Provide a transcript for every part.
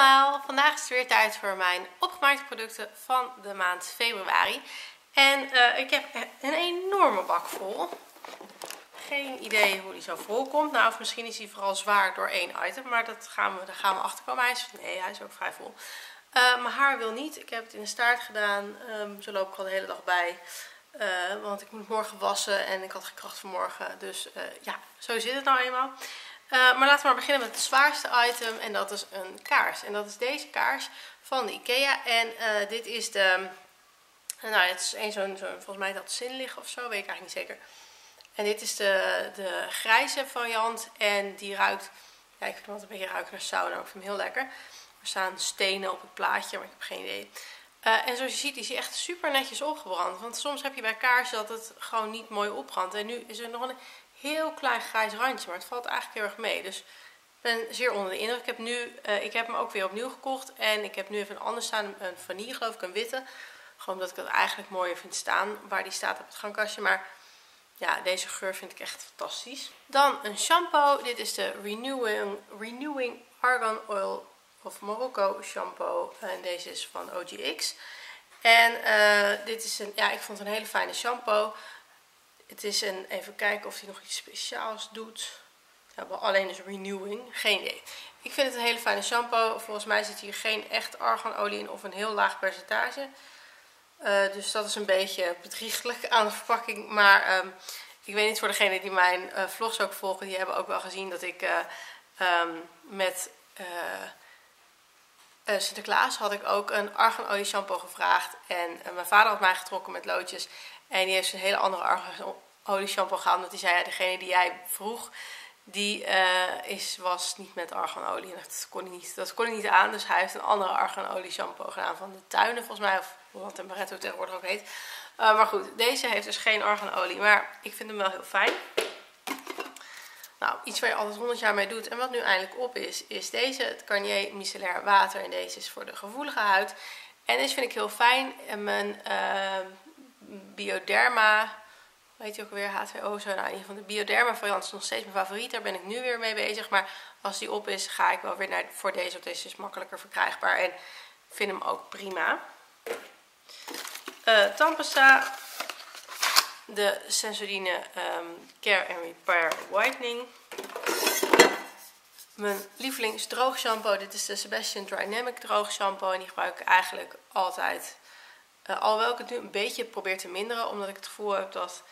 allemaal! Vandaag is het weer tijd voor mijn opgemaakte producten van de maand februari. En uh, ik heb een enorme bak vol. Geen idee hoe die zo vol komt. Nou, of misschien is hij vooral zwaar door één item. Maar dat gaan we, daar gaan we achter komen. Hij is, nee, hij is ook vrij vol. Uh, mijn haar wil niet. Ik heb het in de staart gedaan. Um, zo loop ik al de hele dag bij. Uh, want ik moet morgen wassen en ik had geen kracht vanmorgen. Dus ja, zo zit het nou eenmaal. Uh, maar laten we maar beginnen met het zwaarste item en dat is een kaars. En dat is deze kaars van de Ikea. En uh, dit is de, nou het is een zo'n, zo, volgens mij dat zinlig of zo, weet ik eigenlijk niet zeker. En dit is de, de grijze variant en die ruikt, ja ik vind hem altijd een beetje ruiken naar sauna, ik vind hem heel lekker. Er staan stenen op het plaatje, maar ik heb geen idee. Uh, en zoals je ziet is hij echt super netjes opgebrand. Want soms heb je bij kaarsen dat het gewoon niet mooi opbrandt. En nu is er nog een heel klein grijs randje, maar het valt eigenlijk heel erg mee. Dus ik ben zeer onder de indruk. Ik heb, nu, uh, ik heb hem ook weer opnieuw gekocht en ik heb nu even een ander staan, een vanille geloof ik, een witte. Gewoon omdat ik het eigenlijk mooier vind staan waar die staat op het gangkastje. Maar ja, deze geur vind ik echt fantastisch. Dan een shampoo. Dit is de Renewing, Renewing Argan Oil of Morocco shampoo. En deze is van OGX. En uh, dit is een, ja, ik vond het een hele fijne shampoo. Het is een, even kijken of hij nog iets speciaals doet. Alleen dus renewing, geen idee. Ik vind het een hele fijne shampoo. Volgens mij zit hier geen echt arganolie in of een heel laag percentage. Uh, dus dat is een beetje bedriegelijk aan de verpakking. Maar um, ik weet niet voor degenen die mijn uh, vlogs ook volgen. Die hebben ook wel gezien dat ik uh, um, met Sinterklaas had ik ook een arganolie shampoo gevraagd. En mijn vader had mij getrokken met loodjes. En die heeft een hele andere arganolie shampoo gehad. Omdat hij zei, degene die jij vroeg, die uh, is, was niet met arganolie. En dat kon, hij niet, dat kon niet aan. Dus hij heeft een andere arganolie shampoo gedaan van de tuinen volgens mij. Of wat een Barretto tegenwoordig ook heet. Uh, maar goed, deze heeft dus geen arganolie. Maar ik vind hem wel heel fijn. Nou, iets waar je altijd 100 jaar mee doet. En wat nu eindelijk op is, is deze. Het Garnier Micellair Water. En deze is voor de gevoelige huid. En deze vind ik heel fijn. En mijn... Uh, Bioderma, weet je ook weer, H2O, zo. Nou, van de Bioderma variant is nog steeds mijn favoriet. Daar ben ik nu weer mee bezig. Maar als die op is, ga ik wel weer naar, voor deze. Want deze is makkelijker verkrijgbaar. En vind hem ook prima. Uh. De Sensodyne um, Care and Repair Whitening. Mijn lievelings droog shampoo. Dit is de Sebastian Dynamic droog shampoo. En die gebruik ik eigenlijk altijd uh, alhoewel ik het nu een beetje probeer te minderen. Omdat ik het gevoel heb dat...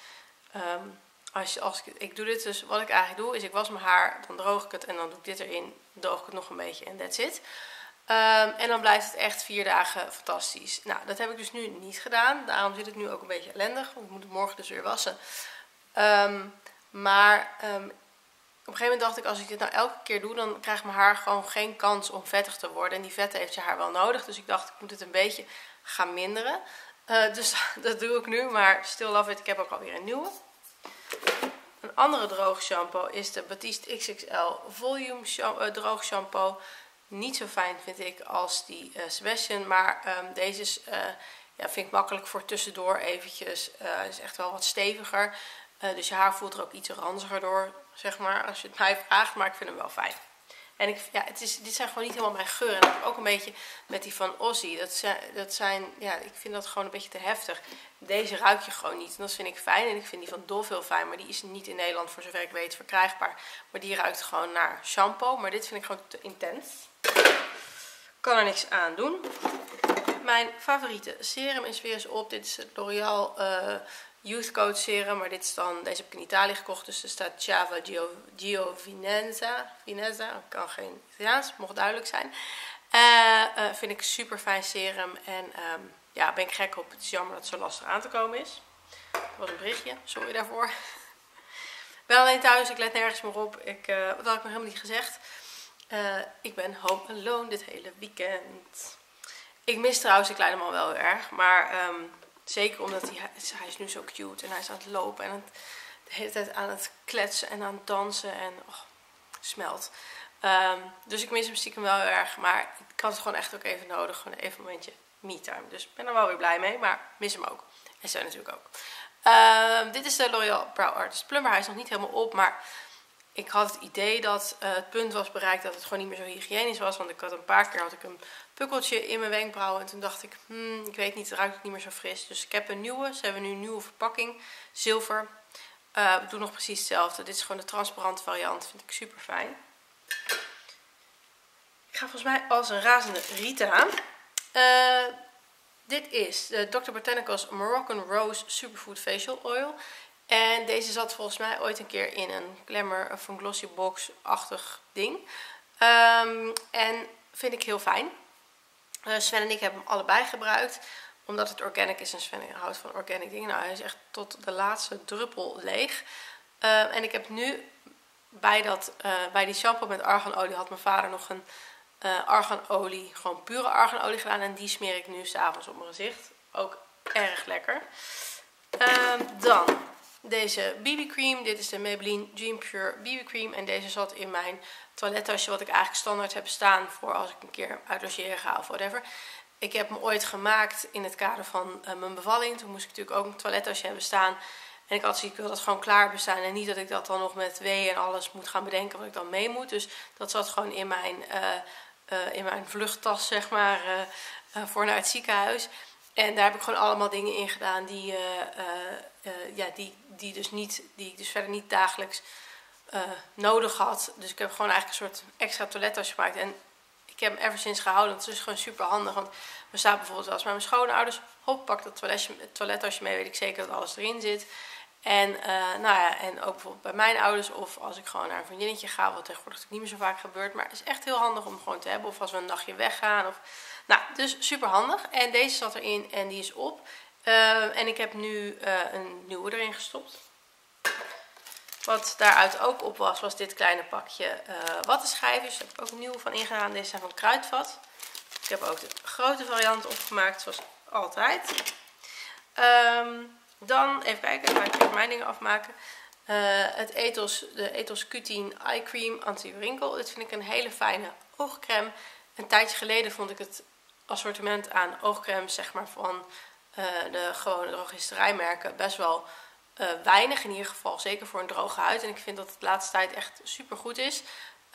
Um, als, als ik, ik doe dit dus... Wat ik eigenlijk doe is ik was mijn haar. Dan droog ik het en dan doe ik dit erin. Droog ik het nog een beetje en that's it. Um, en dan blijft het echt vier dagen fantastisch. Nou, dat heb ik dus nu niet gedaan. Daarom zit het nu ook een beetje ellendig. Want ik moet het morgen dus weer wassen. Um, maar op een gegeven moment dacht ik, als ik dit nou elke keer doe, dan krijgt mijn haar gewoon geen kans om vettig te worden. En die vetten heeft je haar wel nodig. Dus ik dacht, ik moet het een beetje gaan minderen. Uh, dus dat doe ik nu, maar still love it. Ik heb ook alweer een nieuwe. Een andere droog shampoo is de Batiste XXL Volume shampoo, uh, droog shampoo. Niet zo fijn vind ik als die uh, Sebastian, maar um, deze is, ja, vind ik makkelijk voor tussendoor eventjes. is echt wel wat steviger. dus je haar voelt er ook iets ranziger door, zeg maar, als je het mij vraagt. Maar ik vind hem wel fijn. En ik, ja, het is, dit zijn gewoon niet helemaal mijn geuren. En ook een beetje met die van Ozzy. Dat zijn, dat zijn, ja, ik vind dat gewoon een beetje te heftig. Deze ruik je gewoon niet. En dat vind ik fijn. En ik vind die van Dove heel fijn. Maar die is niet in Nederland, voor zover ik weet, verkrijgbaar. Maar die ruikt gewoon naar shampoo. Maar dit vind ik gewoon te intens. Kan er niks aan doen. Mijn favoriete serum is weer eens op. Dit is het L'Oreal uh, Youth Coat Serum. Maar dit is dan, deze heb ik in Italië gekocht. Dus er staat Java Gio. Vinenza, kan geen Italiaans, mocht duidelijk zijn. Uh, uh, vind ik super fijn serum. En um, ja, ben ik gek op. Het is jammer dat het zo lastig aan te komen is. Dat was een berichtje, sorry daarvoor. ben alleen thuis, ik let nergens meer op. Ik, uh, wat had ik nog helemaal niet gezegd. ik ben home alone dit hele weekend. Ik mis trouwens de kleine man wel heel erg. Maar um, Zeker omdat hij, hij is nu zo cute en hij is aan het lopen en het, de hele tijd aan het kletsen en aan het dansen en oh, smelt. Um, dus ik mis hem stiekem wel heel erg, maar ik had het gewoon echt ook even nodig. Gewoon even een momentje me-time. Dus ik ben er wel weer blij mee, maar mis hem ook. En zo natuurlijk ook. Um, dit is de L'Oreal Brow Artist Plumber. Hij is nog niet helemaal op, maar ik had het idee dat uh, het punt was bereikt dat het gewoon niet meer zo hygiënisch was. Want ik had een paar keer had ik een pukkeltje in mijn wenkbrauwen. En toen dacht ik, hmm, ik weet niet, het ruikt niet meer zo fris. Dus ik heb een nieuwe. Ze hebben nu een nieuwe verpakking. Zilver. Uh, we doen nog precies hetzelfde. Dit is gewoon de transparante variant. Vind ik super fijn. Ik ga volgens mij als een razende Rita. Uh, dit is de Dr. Botanicals Moroccan Rose Superfood Facial Oil. En deze zat volgens mij ooit een keer in een glamour of een glossy box-achtig ding. Um, en vind ik heel fijn. Uh, Sven en ik hebben hem allebei gebruikt. Omdat het organic is en Sven houdt van organic dingen. Nou, hij is echt tot de laatste druppel leeg. Uh, en ik heb nu bij, dat, uh, bij die shampoo met arganolie had mijn vader nog een arganolie, gewoon pure arganolie gedaan. En die smeer ik nu s'avonds op mijn gezicht. Ook erg lekker. Uh, dan deze BB cream. Dit is de Maybelline Dream Pure BB cream. En deze zat in mijn toilettasje wat ik eigenlijk standaard heb staan voor als ik een keer uit logeren ga of whatever. Ik heb hem ooit gemaakt in het kader van uh, mijn bevalling. Toen moest ik natuurlijk ook een toilettasje hebben staan. En ik had zoiets, ik wil dat gewoon klaar bestaan. En niet dat ik dat dan nog met wee en alles moet gaan bedenken wat ik dan mee moet. Dus dat zat gewoon in mijn, uh, in mijn vluchttas, zeg maar, voor naar het ziekenhuis. En daar heb ik gewoon allemaal dingen in gedaan die, ja, die, die, dus niet, die ik dus verder niet dagelijks nodig had. Dus ik heb gewoon eigenlijk een soort extra toilettasje gemaakt. En ik heb hem ever sinds gehouden. Het is gewoon super handig. Want we staan bijvoorbeeld wel eens met mijn schoonouders. Hop, pak dat toilettasje, toilettasje mee. Weet ik zeker dat alles erin zit. En, uh, nou ja, en ook bijvoorbeeld bij mijn ouders. Of als ik gewoon naar een vriendinnetje ga. Wat tegenwoordig niet meer zo vaak gebeurt. Maar het is echt heel handig om gewoon te hebben. Of als we een nachtje weggaan. Of, nou, dus super handig. En deze zat erin en die is op. Uh, en ik heb nu uh, een nieuwe erin gestopt. Wat daaruit ook op was, was dit kleine pakje uh, wattenschijfjes. Daar heb ik ook een nieuwe van ingedaan. Deze zijn van Kruidvat. Ik heb ook de grote variant opgemaakt, zoals altijd. Um, dan, even kijken, ga ik mijn dingen afmaken. Uh, het Ethos, de Ethos Q10 Eye Cream Anti-Wrinkle. Dit vind ik een hele fijne oogcreme. Een tijdje geleden vond ik het assortiment aan oogcremes zeg maar, van uh, de gewone drogisterijmerken best wel uh, weinig. In ieder geval zeker voor een droge huid. En ik vind dat het de laatste tijd echt super goed is.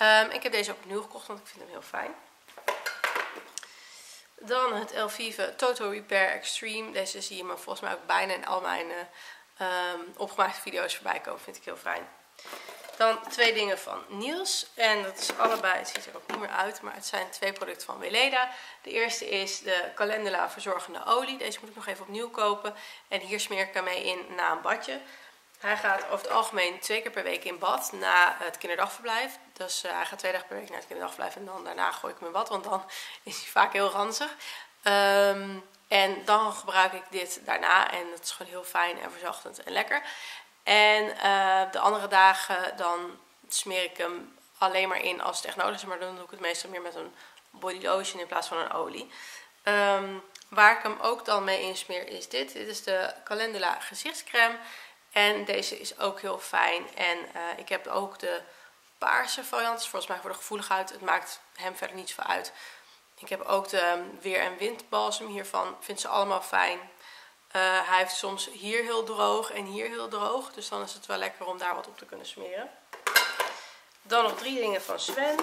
Um, ik heb deze ook opnieuw gekocht, want ik vind hem heel fijn. Dan het Elvive Toto Repair Extreme. Deze zie je me volgens mij ook bijna in al mijn um, opgemaakte video's voorbij komen. Vind ik heel fijn. Dan twee dingen van Niels. En dat is allebei, het ziet er ook niet meer uit, maar het zijn twee producten van Weleda. De eerste is de Calendula verzorgende olie. Deze moet ik nog even opnieuw kopen. En hier smeer ik hem mee in na een badje. Hij gaat over het algemeen twee keer per week in bad na het kinderdagverblijf. Dus uh, hij gaat twee dagen per week naar het kinderdagverblijf en dan daarna gooi ik in bad, want dan is hij vaak heel ranzig. Um, en dan gebruik ik dit daarna en het is gewoon heel fijn en verzachtend en lekker. En uh, de andere dagen dan smeer ik hem alleen maar in als het echt nodig is. Maar dan doe ik het meestal meer met een body lotion in plaats van een olie. Um, waar ik hem ook dan mee insmeer is dit. Dit is de Calendula gezichtscreme. En deze is ook heel fijn. En uh, ik heb ook de paarse variant. Volgens mij voor de gevoelige huid. Het maakt hem verder niet zoveel uit. Ik heb ook de weer- en windbalsem hiervan. Vind ze allemaal fijn. Uh, hij heeft soms hier heel droog en hier heel droog. Dus dan is het wel lekker om daar wat op te kunnen smeren. Dan nog drie dingen van Sven.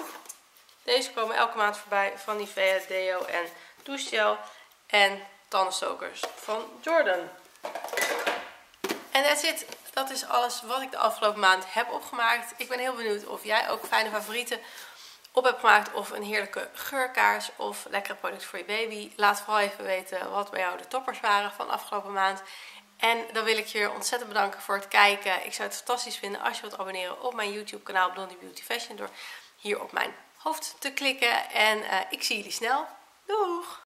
Deze komen elke maand voorbij van Nivea, Deo en douchegel. En tandenstokers van Jordan. En that's it. Dat is alles wat ik de afgelopen maand heb opgemaakt. Ik ben heel benieuwd of jij ook fijne favorieten op hebt gemaakt. Of een heerlijke geurkaars of lekkere product voor je baby. Laat vooral even weten wat bij jou de toppers waren van afgelopen maand. En dan wil ik je ontzettend bedanken voor het kijken. Ik zou het fantastisch vinden als je wilt abonneren op mijn YouTube kanaal Blondie Beauty Fashion. Door hier op mijn hoofd te klikken. En uh, ik zie jullie snel. Doeg!